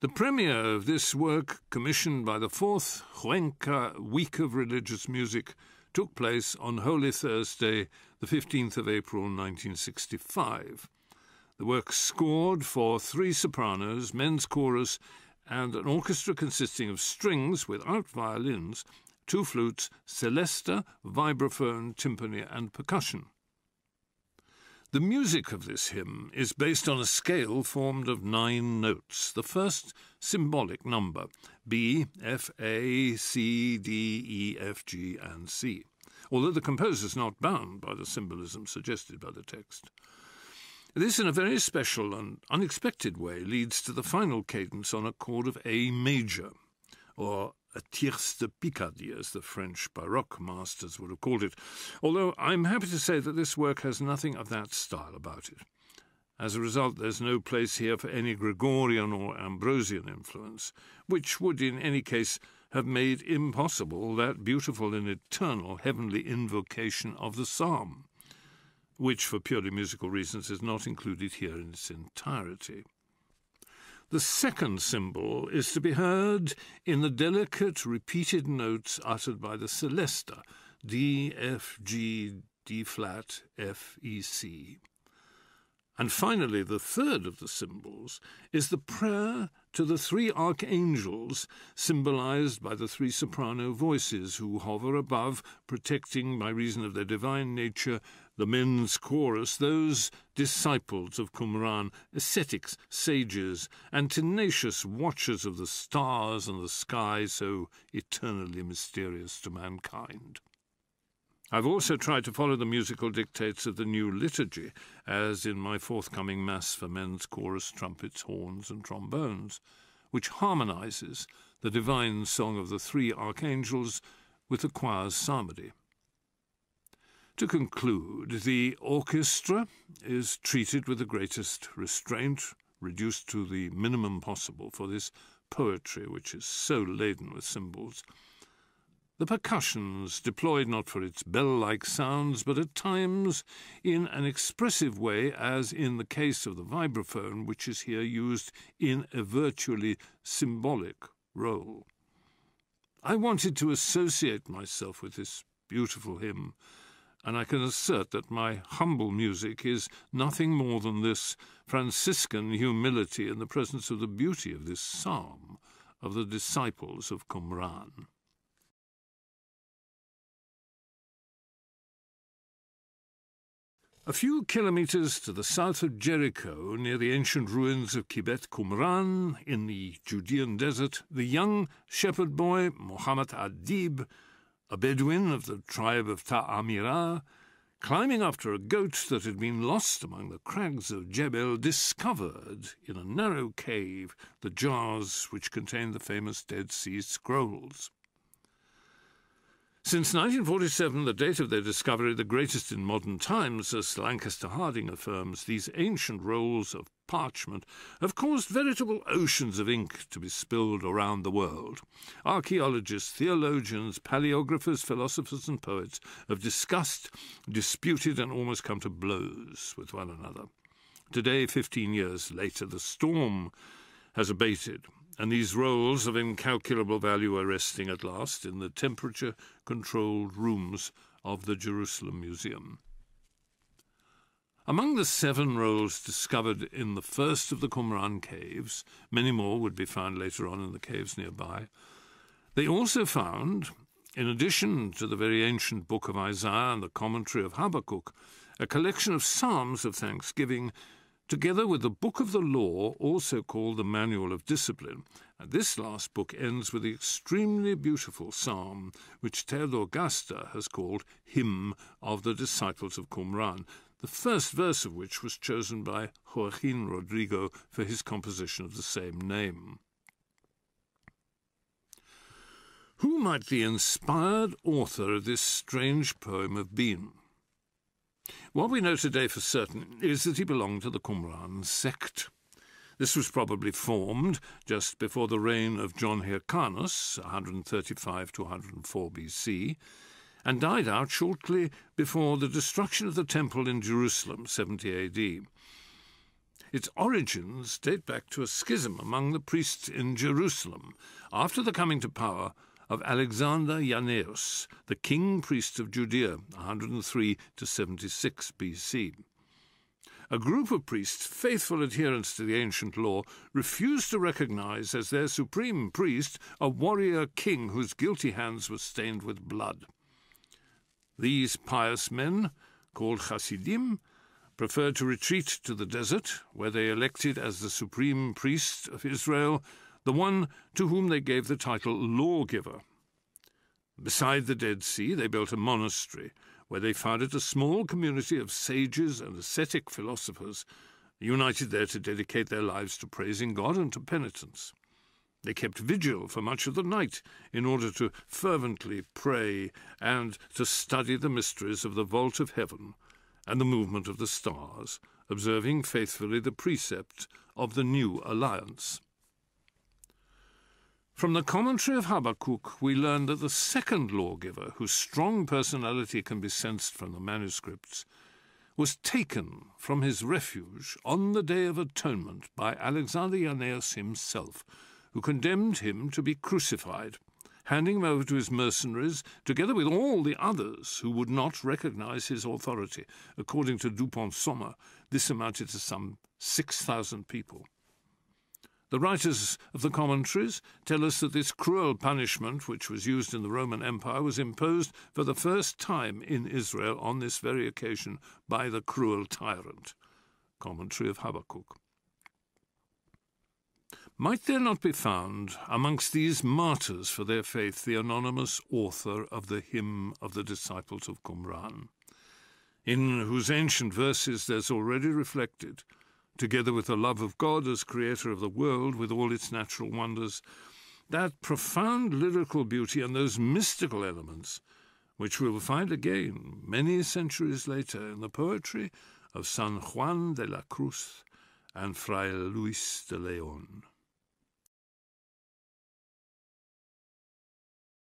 The premiere of this work, commissioned by the Fourth Cuenca Week of Religious Music, took place on Holy Thursday, the 15th of April 1965. The work scored for three sopranos, men's chorus, and an orchestra consisting of strings without violins, two flutes, celesta, vibraphone, timpani, and percussion. The music of this hymn is based on a scale formed of nine notes. The first symbolic number B, F, A, C, D, E, F, G, and C, although the composer is not bound by the symbolism suggested by the text. This, in a very special and unexpected way, leads to the final cadence on a chord of A major, or tierce de Picardie, as the French Baroque masters would have called it, although I'm happy to say that this work has nothing of that style about it. As a result, there's no place here for any Gregorian or Ambrosian influence, which would in any case have made impossible that beautiful and eternal heavenly invocation of the psalm, which, for purely musical reasons, is not included here in its entirety. The second symbol is to be heard in the delicate repeated notes uttered by the celesta, D, F, G, D flat, F, E, C. And finally, the third of the symbols is the prayer to the three archangels, symbolized by the three soprano voices who hover above, protecting, by reason of their divine nature, the men's chorus, those disciples of Qumran, ascetics, sages, and tenacious watchers of the stars and the sky so eternally mysterious to mankind. I've also tried to follow the musical dictates of the new liturgy, as in my forthcoming Mass for men's chorus, trumpets, horns, and trombones, which harmonizes the divine song of the three archangels with the choir's psalmody. To conclude, the orchestra is treated with the greatest restraint, reduced to the minimum possible for this poetry which is so laden with symbols. The percussions deployed not for its bell like sounds, but at times in an expressive way, as in the case of the vibraphone, which is here used in a virtually symbolic role. I wanted to associate myself with this beautiful hymn, and I can assert that my humble music is nothing more than this Franciscan humility in the presence of the beauty of this psalm of the disciples of Qumran. A few kilometres to the south of Jericho, near the ancient ruins of Khirbet Qumran in the Judean desert, the young shepherd boy Muhammad Adib, a Bedouin of the tribe of Ta'amira, climbing after a goat that had been lost among the crags of Jebel, discovered in a narrow cave the jars which contained the famous Dead Sea Scrolls. Since 1947, the date of their discovery, the greatest in modern times, as Lankester Harding affirms, these ancient rolls of parchment have caused veritable oceans of ink to be spilled around the world. Archaeologists, theologians, paleographers, philosophers, and poets have discussed, disputed, and almost come to blows with one another. Today, 15 years later, the storm has abated and these rolls of incalculable value are resting at last in the temperature controlled rooms of the Jerusalem Museum. Among the seven rolls discovered in the first of the Qumran caves, many more would be found later on in the caves nearby, they also found, in addition to the very ancient book of Isaiah and the commentary of Habakkuk, a collection of psalms of thanksgiving together with the Book of the Law, also called the Manual of Discipline. And this last book ends with the extremely beautiful psalm, which Theodor has called Hymn of the Disciples of Qumran, the first verse of which was chosen by Joaquin Rodrigo for his composition of the same name. Who might the inspired author of this strange poem have been? What we know today for certain is that he belonged to the Qumran sect. This was probably formed just before the reign of John Hyrcanus, 135 to 104 BC, and died out shortly before the destruction of the temple in Jerusalem, 70 AD. Its origins date back to a schism among the priests in Jerusalem after the coming to power of Alexander Jannaeus, the king priest of Judea, 103 to 76 BC. A group of priests, faithful adherents to the ancient law, refused to recognize as their supreme priest a warrior king whose guilty hands were stained with blood. These pious men, called Hasidim, preferred to retreat to the desert, where they elected as the supreme priest of Israel the one to whom they gave the title lawgiver. Beside the Dead Sea, they built a monastery, where they founded a small community of sages and ascetic philosophers, united there to dedicate their lives to praising God and to penitence. They kept vigil for much of the night in order to fervently pray and to study the mysteries of the vault of heaven and the movement of the stars, observing faithfully the precept of the new alliance. From the commentary of Habakkuk, we learn that the second lawgiver, whose strong personality can be sensed from the manuscripts, was taken from his refuge on the Day of Atonement by Alexander Jannaeus himself, who condemned him to be crucified, handing him over to his mercenaries, together with all the others who would not recognize his authority. According to Dupont Sommer, this amounted to some 6,000 people. The writers of the commentaries tell us that this cruel punishment, which was used in the Roman Empire, was imposed for the first time in Israel on this very occasion by the cruel tyrant. Commentary of Habakkuk. Might there not be found amongst these martyrs for their faith the anonymous author of the hymn of the disciples of Qumran, in whose ancient verses there's already reflected together with the love of God as creator of the world with all its natural wonders, that profound lyrical beauty and those mystical elements which we will find again many centuries later in the poetry of San Juan de la Cruz and Fray Luis de Leon.